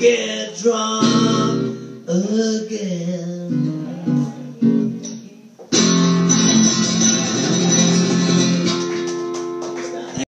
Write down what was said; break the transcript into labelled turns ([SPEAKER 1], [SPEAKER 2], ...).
[SPEAKER 1] get drunk again.